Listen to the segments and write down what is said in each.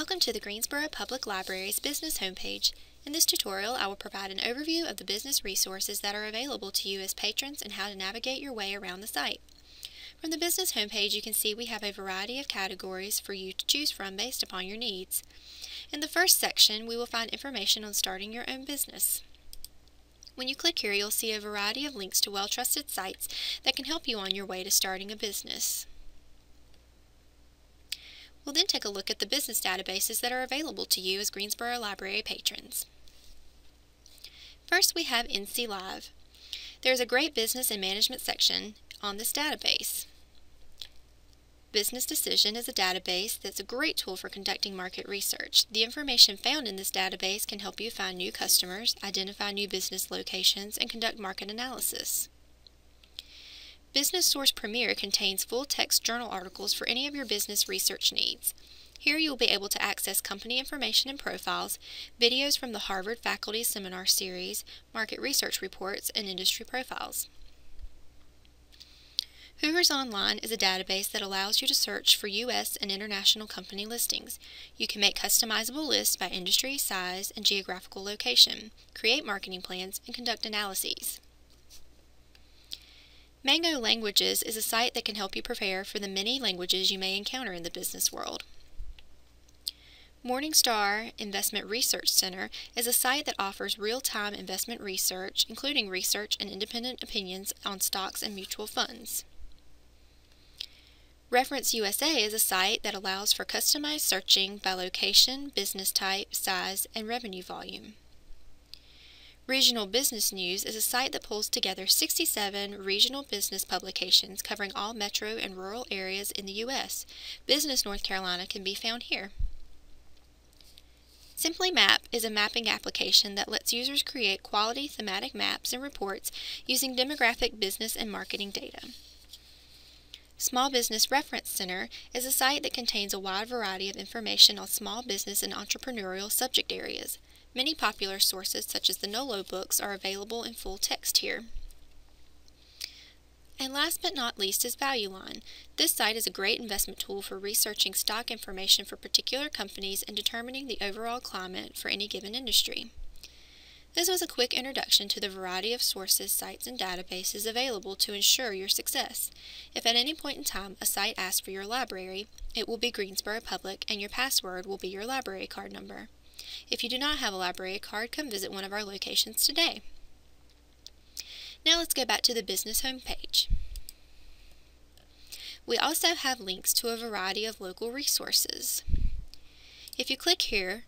Welcome to the Greensboro Public Library's business homepage. In this tutorial, I will provide an overview of the business resources that are available to you as patrons and how to navigate your way around the site. From the business homepage, you can see we have a variety of categories for you to choose from based upon your needs. In the first section, we will find information on starting your own business. When you click here, you'll see a variety of links to well-trusted sites that can help you on your way to starting a business. We'll then take a look at the business databases that are available to you as Greensboro Library patrons. First, we have NC Live. There's a great business and management section on this database. Business Decision is a database that's a great tool for conducting market research. The information found in this database can help you find new customers, identify new business locations, and conduct market analysis. Business Source Premier contains full-text journal articles for any of your business research needs. Here you will be able to access company information and profiles, videos from the Harvard Faculty Seminar Series, market research reports, and industry profiles. Hoover's Online is a database that allows you to search for U.S. and international company listings. You can make customizable lists by industry, size, and geographical location, create marketing plans, and conduct analyses. Mango Languages is a site that can help you prepare for the many languages you may encounter in the business world. Morningstar Investment Research Center is a site that offers real-time investment research, including research and independent opinions on stocks and mutual funds. Reference USA is a site that allows for customized searching by location, business type, size, and revenue volume. Regional Business News is a site that pulls together 67 regional business publications covering all metro and rural areas in the U.S. Business North Carolina can be found here. Simply Map is a mapping application that lets users create quality thematic maps and reports using demographic business and marketing data. Small Business Reference Center is a site that contains a wide variety of information on small business and entrepreneurial subject areas. Many popular sources, such as the NOLO books, are available in full text here. And last but not least is ValueLine. This site is a great investment tool for researching stock information for particular companies and determining the overall climate for any given industry. This was a quick introduction to the variety of sources, sites, and databases available to ensure your success. If at any point in time a site asks for your library, it will be Greensboro Public and your password will be your library card number. If you do not have a library card, come visit one of our locations today. Now let's go back to the business homepage. We also have links to a variety of local resources. If you click here,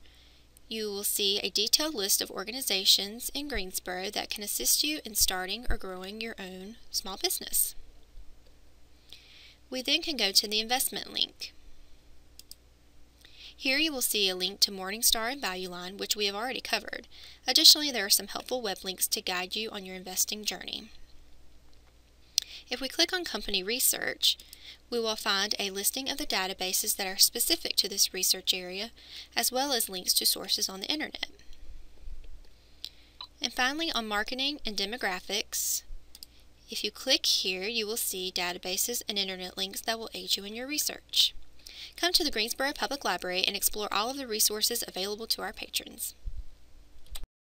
you will see a detailed list of organizations in Greensboro that can assist you in starting or growing your own small business. We then can go to the investment link. Here you will see a link to Morningstar and ValueLine, which we have already covered. Additionally, there are some helpful web links to guide you on your investing journey. If we click on Company Research, we will find a listing of the databases that are specific to this research area, as well as links to sources on the Internet. And finally, on Marketing and Demographics, if you click here, you will see databases and Internet links that will aid you in your research. Come to the Greensboro Public Library and explore all of the resources available to our patrons.